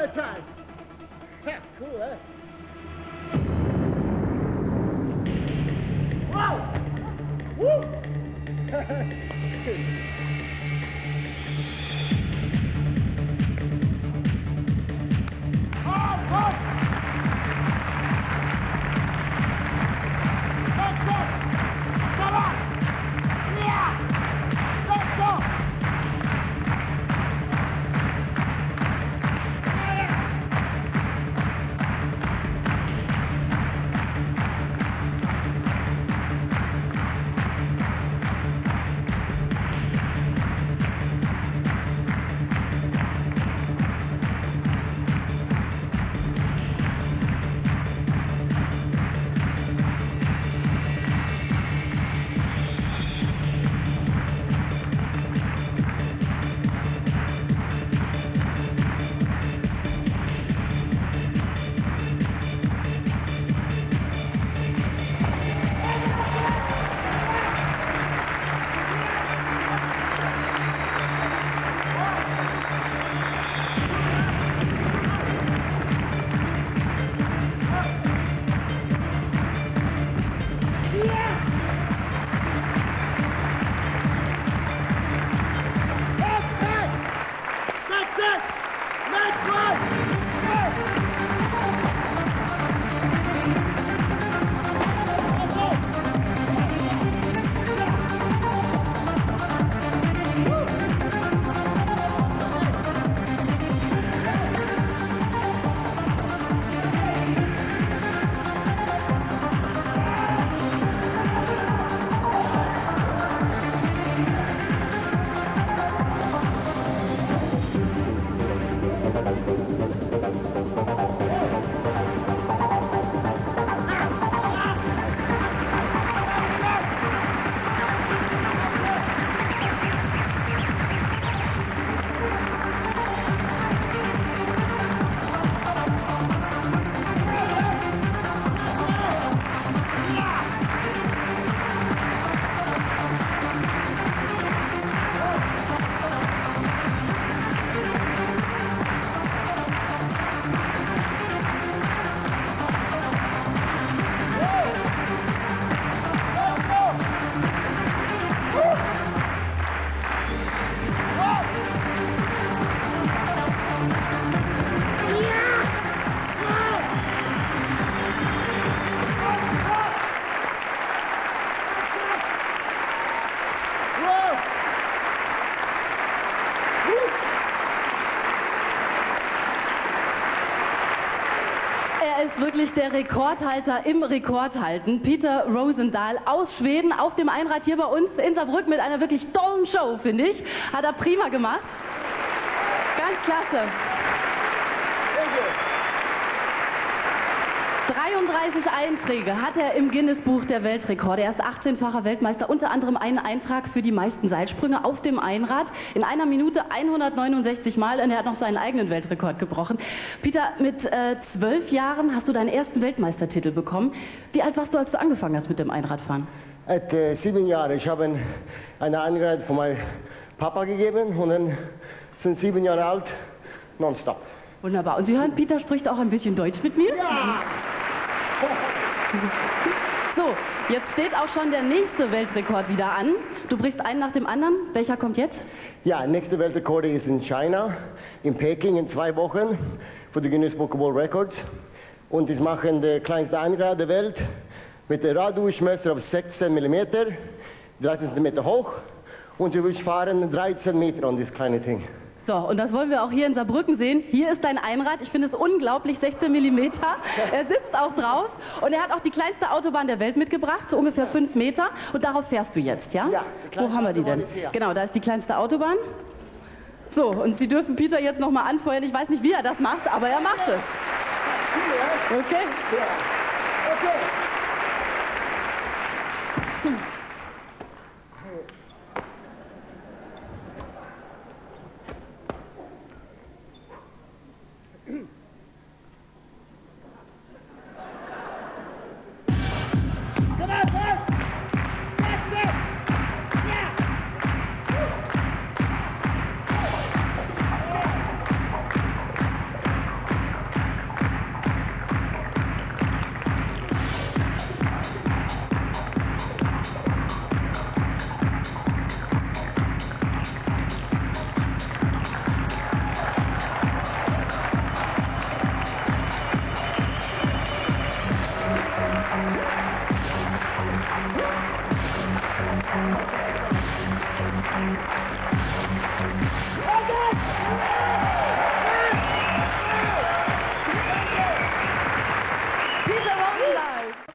at a time. Cool, huh? Wow! Woo! der Rekordhalter im Rekordhalten. Peter Rosendahl aus Schweden auf dem Einrad hier bei uns in Saarbrücken mit einer wirklich tollen Show, finde ich. Hat er prima gemacht. Ganz klasse. 33 Einträge hat er im Guinness-Buch der Weltrekorde. Er ist 18-facher Weltmeister, unter anderem einen Eintrag für die meisten Seilsprünge auf dem Einrad. In einer Minute 169 Mal und er hat noch seinen eigenen Weltrekord gebrochen. Peter, mit äh, zwölf Jahren hast du deinen ersten Weltmeistertitel bekommen. Wie alt warst du, als du angefangen hast mit dem Einradfahren? At äh, sieben Jahren. Ich habe eine Einheit von meinem Papa gegeben und dann sind sieben Jahre alt, nonstop. Wunderbar. Und Sie hören, Peter spricht auch ein bisschen Deutsch mit mir. So, jetzt steht auch schon der nächste Weltrekord wieder an. Du brichst einen nach dem anderen. Welcher kommt jetzt? Ja, nächste Weltrekord ist in China, in Peking in zwei Wochen für die Guinness Book of World Records. Und die machen der kleinste Einrad der Welt mit einem Raddurchmesser auf 16 mm, 13 cm hoch. Und wir fahren 13 Meter an das kleine Ding. So, und das wollen wir auch hier in Saarbrücken sehen. Hier ist dein Einrad. Ich finde es unglaublich, 16 Millimeter. Er sitzt auch drauf und er hat auch die kleinste Autobahn der Welt mitgebracht, so ungefähr 5 Meter. Und darauf fährst du jetzt, ja? Ja. Wo haben wir die denn? Genau, da ist die kleinste Autobahn. So, und Sie dürfen Peter jetzt nochmal anfeuern. Ich weiß nicht, wie er das macht, aber er macht es. Okay? Okay.